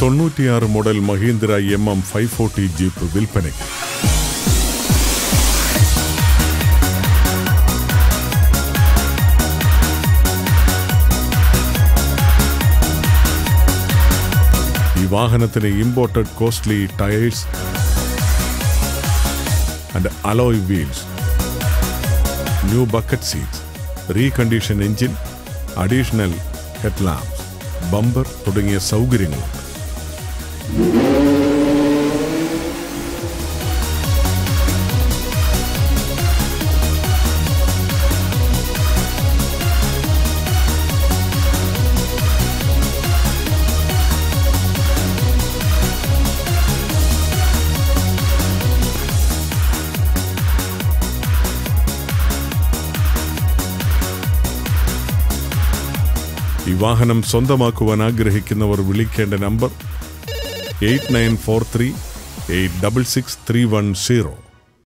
തൊണ്ണൂറ്റിയാറ് model Mahindra M M five forty jeep വിൽപ്പനയ്ക്ക് ഈ വാഹനത്തിന് imported costly tyres and alloy wheels new bucket seats recondition engine additional headlamps bumper തുടങ്ങിയ സൗകര്യങ്ങളുണ്ട് ഈ വാഹനം സ്വന്തമാക്കുവാൻ ആഗ്രഹിക്കുന്നവർ വിളിക്കേണ്ട number eight nine four three eight double six three one zero.